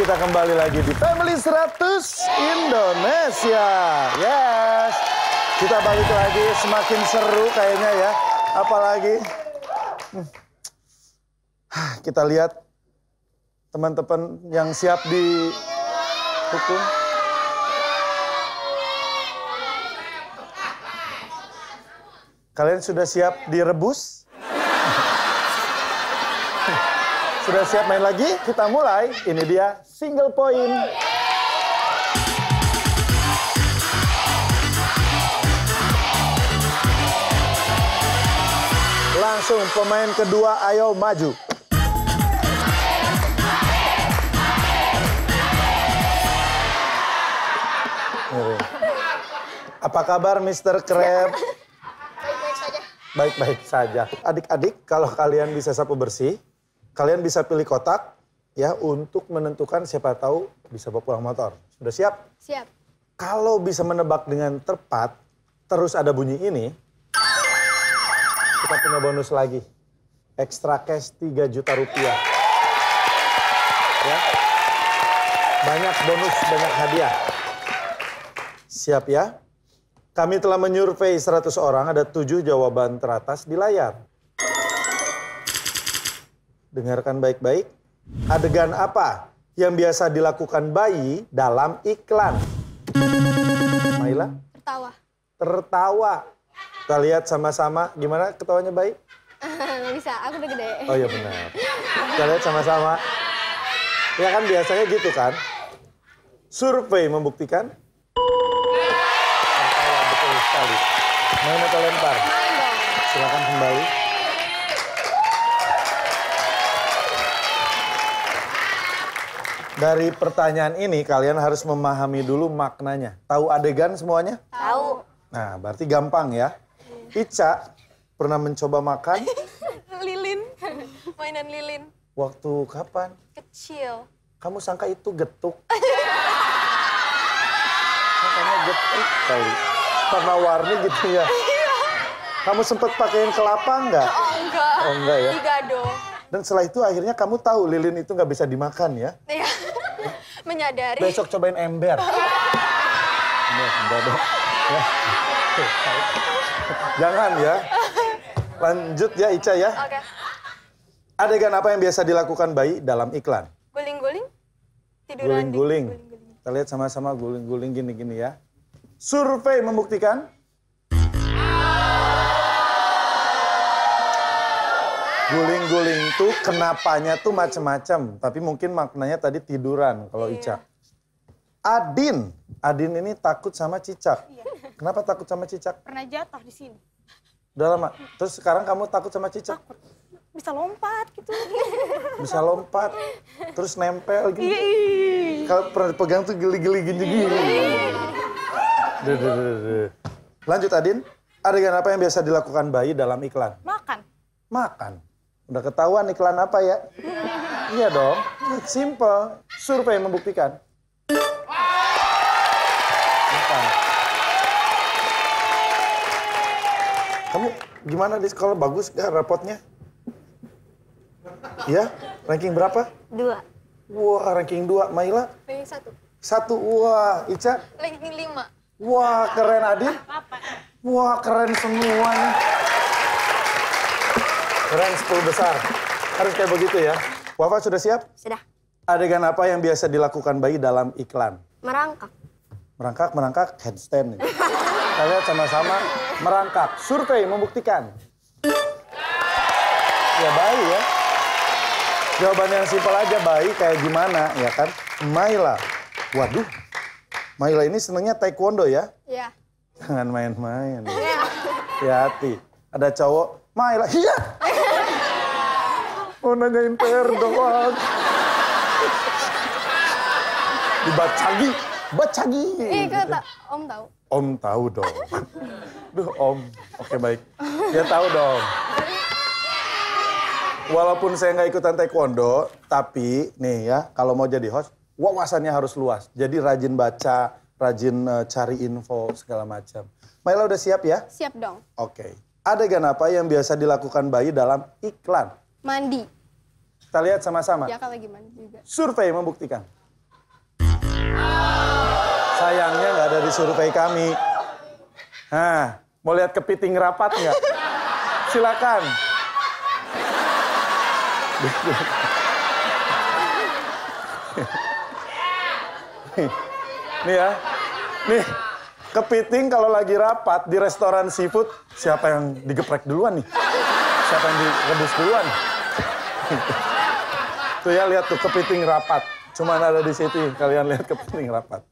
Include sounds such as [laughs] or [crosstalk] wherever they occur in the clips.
kita kembali lagi di Family 100 Indonesia. Yes. Kita balik lagi semakin seru kayaknya ya. Apalagi hmm. kita lihat teman-teman yang siap di hukum. Kalian sudah siap direbus? [laughs] Sudah siap main lagi? Kita mulai. Ini dia single point. Langsung pemain kedua, ayo maju. Apa kabar Mr. Krab? Baik-baik saja. Baik-baik saja. Adik-adik, kalau kalian bisa sapu bersih, kalian bisa pilih kotak ya untuk menentukan siapa tahu bisa bawa pulang motor. Sudah siap? Siap. Kalau bisa menebak dengan tepat, terus ada bunyi ini, kita punya bonus lagi. Extra cash 3 juta rupiah. Ya. Banyak bonus, banyak hadiah. Siap ya? Kami telah menyurvei 100 orang, ada 7 jawaban teratas di layar. Dengarkan baik-baik. Adegan apa yang biasa dilakukan bayi dalam iklan? Maila? Tertawa. Tertawa. Kita lihat sama-sama gimana ketawanya bayi? Nggak [laughs] bisa, aku udah gede. Oh iya benar. Kita lihat sama-sama. Ya kan biasanya gitu kan. Survei membuktikan. Tertawa betul sekali. Atau lempar? Silakan kembali. Dari pertanyaan ini kalian harus memahami dulu maknanya. Tahu adegan semuanya? Tahu. Nah, berarti gampang ya. Ica pernah mencoba makan [laughs] Lilin. Mainan lilin. waktu kapan? Kecil. Kamu sangka itu getuk? [laughs] Sangkanya getuk kali. Warna warni gitu ya. Kamu sempat pakaiin kelapa enggak? Oh enggak. Oh, enggak ya? Digado. Dan setelah itu akhirnya kamu tahu lilin itu nggak bisa dimakan ya? Iya. Menyadari. Besok cobain ember. [laughs] Dong. Ya. Jangan ya. Lanjut ya Ica ya. Oke. Adegan apa yang biasa dilakukan bayi dalam iklan? Guling-guling. Tiduran. di- Guling-guling. Kita lihat sama-sama guling-guling gini-gini ya. Survei membuktikan. Guling-guling tuh kenapanya tuh macem-macem. Tapi mungkin maknanya tadi tiduran kalau Ica. Adin. Adin ini takut sama cicak. Kenapa takut sama cicak? pernah jatuh di sini. Udah lama. Terus sekarang kamu takut sama cicak? Bisa lompat gitu. Bisa lompat. Terus nempel gitu. Kalau pernah dipegang tuh geli-geli gini-gini. Lanjut Adin. Adegan apa yang biasa dilakukan bayi dalam iklan? Makan. Makan. Udah ketahuan iklan apa ya? [laughs] iya dong. Simple. Survei membuktikan. Kamu gimana di sekolah? Bagus gak rapotnya? Iya? Ranking berapa? Dua. Wah, ranking 2. Maila? Ranking satu. Satu. Wah, Ica? Ranking lima. Wah, keren Adin. Wah, keren semuanya. Keren 10 besar. Harus kayak begitu ya. Wafa sudah siap? Sudah. Adegan apa yang biasa dilakukan bayi dalam iklan? Merangkak. Merangkak, merangkak, headstand. Kita lihat sama-sama merangkak. Survei membuktikan. Ya bayi ya. Jawaban yang simpel aja bayi kayak gimana ya kan? Maila. Waduh. Maila ini senengnya taekwondo ya? Iya. Jangan main-main. Iya. Hati-hati. Ada cowok, Maila, iya. Mau [laughs] nanyain PR doang. Dibacagi, bacagi. Tak, Om tahu. Om tahu dong. Duh, Om. Oke, baik. Dia tahu dong. Walaupun saya nggak ikutan taekwondo, tapi nih ya, kalau mau jadi host, wawasannya harus luas. Jadi rajin baca, rajin eh, cari info segala macam. Maila udah siap ya? Siap dong. Oke. Adegan apa yang biasa dilakukan bayi dalam iklan? Mandi. Kita lihat sama-sama. Ya, kalau lagi mandi juga. Survei membuktikan. Sayangnya nggak ada di survei kami. Nah, mau lihat kepiting rapat nggak? Silakan. Nih ya, nih kepiting kalau lagi rapat di restoran seafood, siapa yang digeprek duluan nih? Siapa yang direbus duluan? [laughs] tuh ya lihat tuh kepiting rapat. Cuman ada di situ, kalian lihat kepiting rapat.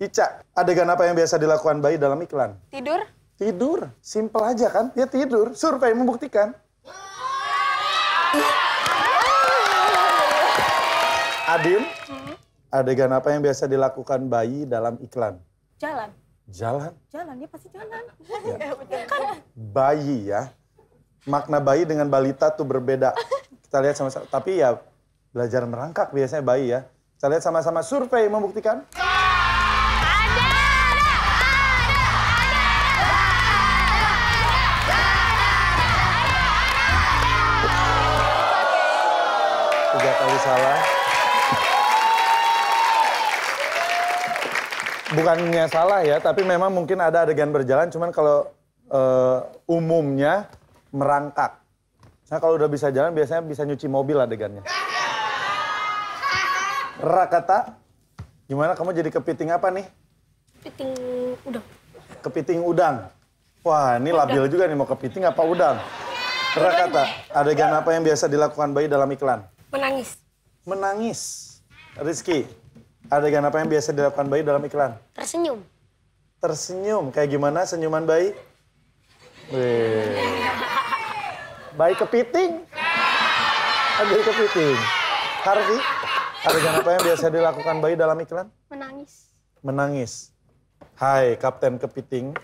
Ica, adegan apa yang biasa dilakukan bayi dalam iklan? Tidur? Tidur, simple aja kan? Dia tidur, survei membuktikan. Adin, adegan apa yang biasa dilakukan bayi dalam iklan? Jalan. Jalan, Jalan, dia pasti jalan. [laughs] bayi ya. Makna bayi dengan balita tuh berbeda. Kita lihat sama-sama. Tapi ya belajar merangkak biasanya bayi ya. Kita lihat sama-sama survei membuktikan. Bukannya salah ya, tapi memang mungkin ada adegan berjalan, cuman kalau eh, umumnya merangkak. Nah kalau udah bisa jalan biasanya bisa nyuci mobil adegannya. Rakata, gimana kamu jadi kepiting apa nih? Piting udah. Kepiting udang. Wah ini labil juga nih mau kepiting apa udang? Rakata, adegan apa yang biasa dilakukan bayi dalam iklan? Menangis. Menangis. Rizky, adegan apa yang biasa dilakukan bayi dalam iklan? Tersenyum. Tersenyum, kayak gimana senyuman bayi? Wih. Bayi kepiting. Bayi kepiting. Harvey, adegan apa yang biasa dilakukan bayi dalam iklan? Menangis. Menangis. Hai, Kapten Kepiting.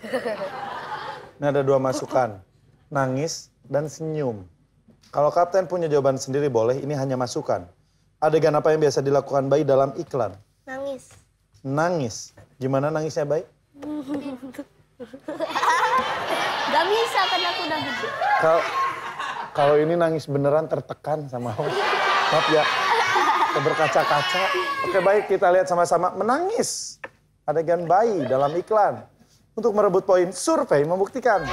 Ini ada dua masukan. Nangis dan senyum. Kalau Kapten punya jawaban sendiri boleh, ini hanya masukan. Adegan apa yang biasa dilakukan bayi dalam iklan? Nangis. Nangis. Gimana nangisnya bayi? [laughs] Gak bisa kan aku udah gede. Kalau kalau ini nangis beneran tertekan sama aku. Maaf ya. Berkaca-kaca. Oke baik kita lihat sama-sama menangis. Adegan bayi dalam iklan. Untuk merebut poin survei membuktikan.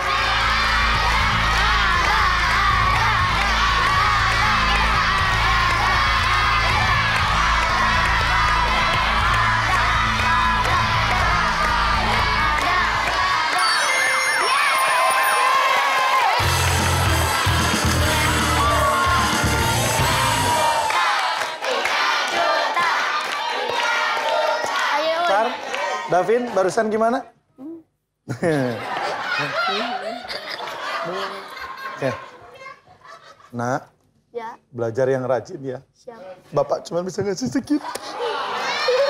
Davin barusan gimana? Oke. Nak, Ya, belajar yang rajin ya. siap. Bapak cuma bisa ngasih sedikit.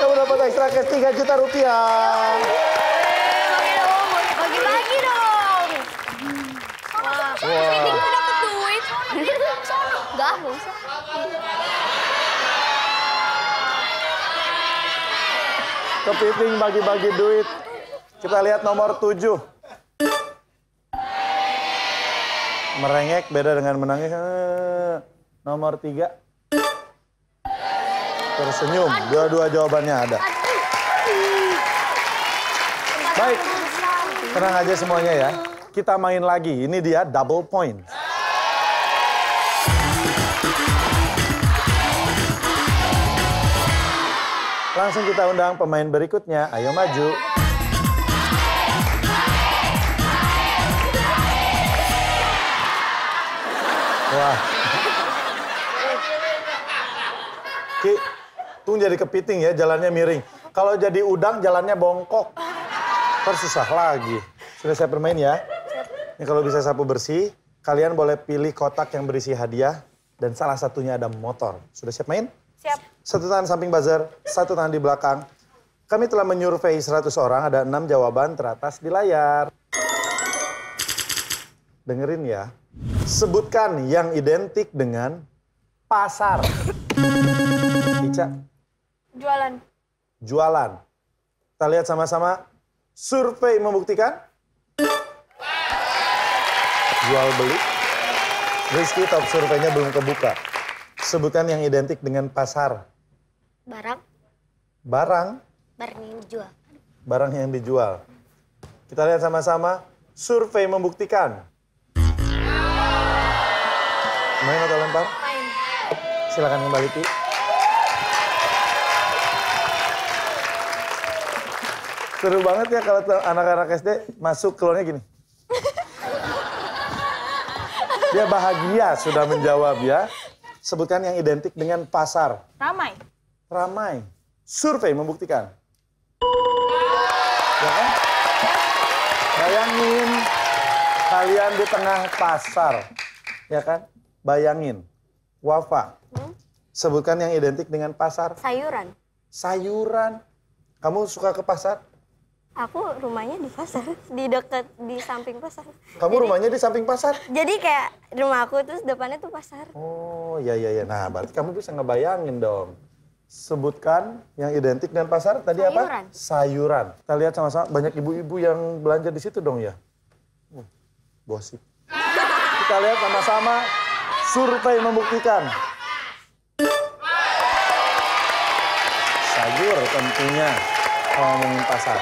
Kamu dapat ekstra cash 3 juta rupiah. Bagi-bagi dong. Wah. Wah. dapat duit. Gak, gak usah. Kepiting bagi-bagi duit. Kita lihat nomor 7. Merengek beda dengan menangis. Eh, Nomor 3. Tersenyum. Dua-dua jawabannya ada. Baik. Tenang aja semuanya ya. Kita main lagi. Ini dia double point. Langsung kita undang pemain berikutnya. Ayo maju. Wah. Ki, tuh jadi kepiting ya, jalannya miring. Kalau jadi udang, jalannya bongkok. Terus susah lagi. Sudah saya bermain ya? Ini kalau bisa sapu bersih, kalian boleh pilih kotak yang berisi hadiah. Dan salah satunya ada motor. Sudah siap main? Siap. Satu tangan samping buzzer, satu tangan di belakang. Kami telah menyurvei 100 orang, ada enam jawaban teratas di layar. Dengerin ya. Sebutkan yang identik dengan pasar. Ica, Jualan. jualan. Kita lihat sama-sama. Survei membuktikan. Jual beli. Rizky top surveinya belum kebuka. Sebutkan yang identik dengan pasar. Barang. Barang. Barang yang dijual. barang yang dijual. Kita lihat sama-sama, survei membuktikan. Main atau lempar? Main. Silakan kembali, Pi. Seru banget ya kalau anak-anak SD masuk keluarnya gini. Dia bahagia sudah menjawab ya. Sebutkan yang identik dengan pasar. Ramai. Ramai. Survei membuktikan. Ya kan? Bayangin kalian di tengah pasar. Ya kan? Bayangin. Wafa. Sebutkan yang identik dengan pasar. Sayuran. Sayuran. Kamu suka ke pasar? Aku rumahnya di pasar, di dekat di samping pasar. Kamu rumahnya di samping pasar? Jadi kayak rumah aku terus depannya tuh pasar. Oh, iya iya iya. Nah, berarti kamu bisa ngebayangin dong. Sebutkan yang identik dengan pasar tadi apa? Sayuran. Sayuran. Kita lihat sama-sama banyak ibu-ibu yang belanja di situ dong ya. Uh, gosip. Kita lihat sama-sama survei membuktikan. Sayur tentunya kalau ngomongin pasar.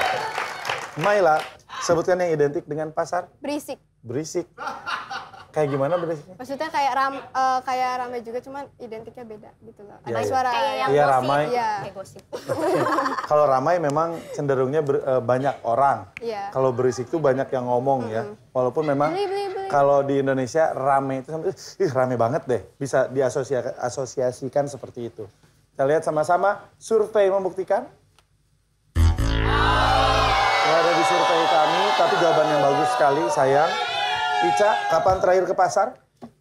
Maila, sebutkan yang identik dengan pasar. Berisik. Berisik. Kayak gimana berisiknya? Maksudnya kayak ram eh, kayak ramai juga cuman identiknya beda gitu loh. Ada iya. suara Kayak yang Iya, gosip. ramai. Iya. Kayak gosip. [laughs] Kalau ramai memang cenderungnya ber- eh, banyak orang. Iya. Kalau berisik tuh banyak yang ngomong ya. Walaupun memang Beli, beli, beli. kalau di Indonesia rame itu sampai ih rame banget deh. Bisa diasosiasikan seperti itu. Kita lihat sama-sama survei membuktikan. Nggak ada di survei kami, tapi jawaban yang bagus sekali, sayang. Ica, kapan terakhir ke pasar?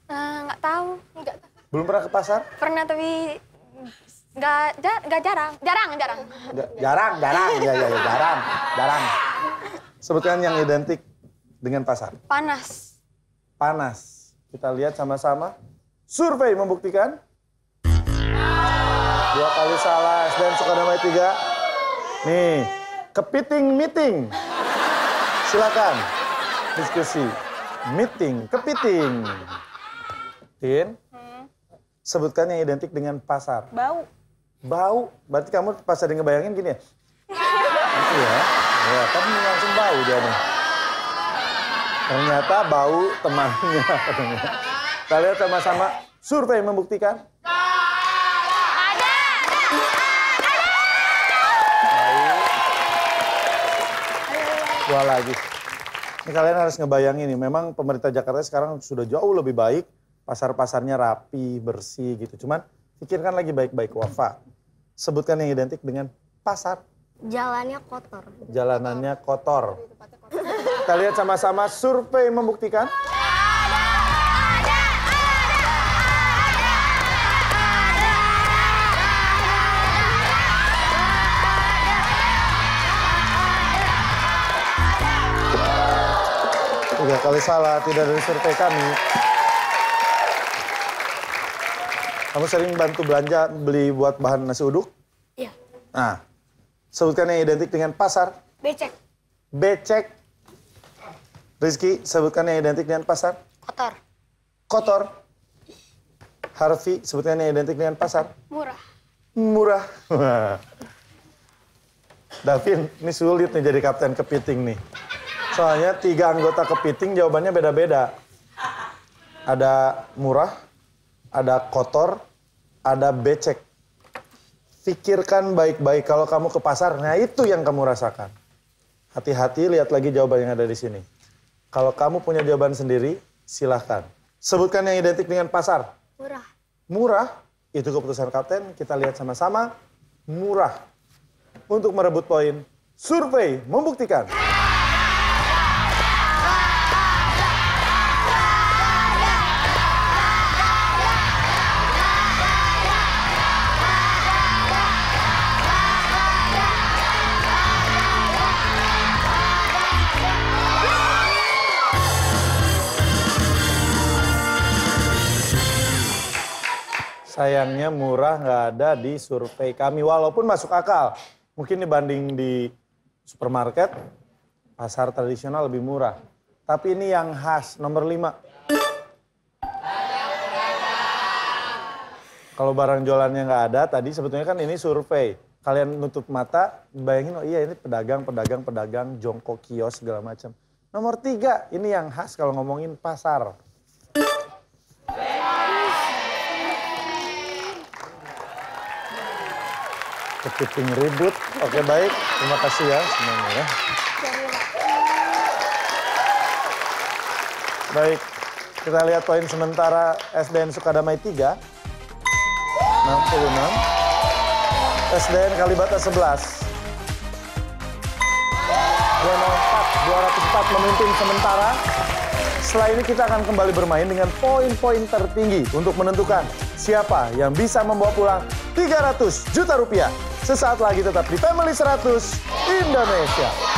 Eh, nggak tahu. Nggak Belum pernah ke pasar? pernah tapi nggak ja- nggak jarang. Jarang, jarang. Jarang, jarang, ya, ya, ya, jarang, jarang. Sebutkan yang identik dengan pasar. Panas. Panas. Kita lihat sama-sama. Survei membuktikan. Dua kali salah, SDN Sukadamai tiga. Nih, kepiting meeting. Silakan, diskusi. Meeting, kepiting. Tin, sebutkan yang identik dengan pasar. Bau. Bau, berarti kamu pas ada ngebayangin gini ya? Gitu ya? Ya, kan langsung bau dia nih. Ternyata bau temannya. katanya. Kita lihat sama-sama survei membuktikan. Bau. Dua lagi. Ini kalian harus ngebayangin nih, memang pemerintah Jakarta sekarang sudah jauh lebih baik. Pasar-pasarnya rapi, bersih gitu. Cuman pikirkan lagi baik-baik, Wafa. Sebutkan yang identik dengan pasar. Jalannya kotor. Jalanannya kotor. Kita lihat sama-sama survei membuktikan. Tiga kali salah, tidak dari survei kami. Kamu sering bantu belanja beli buat bahan nasi uduk? Iya. Nah, sebutkan yang identik dengan pasar. Becek. Becek. Rizky, sebutkan yang identik dengan pasar. Kotor. Kotor. Harvey, sebutkan yang identik dengan pasar. Murah. Murah. [laughs] Davin, ini sulit nih jadi kapten kepiting nih. Soalnya tiga anggota kepiting jawabannya beda-beda. Ada murah, ada kotor, ada becek. Pikirkan baik-baik kalau kamu ke pasar, nah itu yang kamu rasakan. Hati-hati lihat lagi jawaban yang ada di sini. Kalau kamu punya jawaban sendiri, silahkan. Sebutkan yang identik dengan pasar. Murah. Murah, itu keputusan kapten. Kita lihat sama-sama. Murah. Untuk merebut poin, survei membuktikan. Sayangnya murah nggak ada di survei kami, walaupun masuk akal. Mungkin dibanding di supermarket, pasar tradisional lebih murah. Tapi ini yang khas, nomor lima. Kalau barang jualannya nggak ada, tadi sebetulnya kan ini survei. Kalian nutup mata, bayangin oh iya ini pedagang, pedagang, pedagang, jongkok kios segala macam. Nomor tiga, ini yang khas kalau ngomongin pasar. Kepiting ribut. Oke baik, terima kasih ya semuanya ya. Baik, kita lihat poin sementara SDN Sukadamai 3. 66. SDN Kalibata 11. 204, 204 memimpin sementara. Setelah ini kita akan kembali bermain dengan poin-poin tertinggi untuk menentukan siapa yang bisa membawa pulang 300 juta rupiah. Sesaat lagi tetap di Family 100 Indonesia.